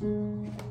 Música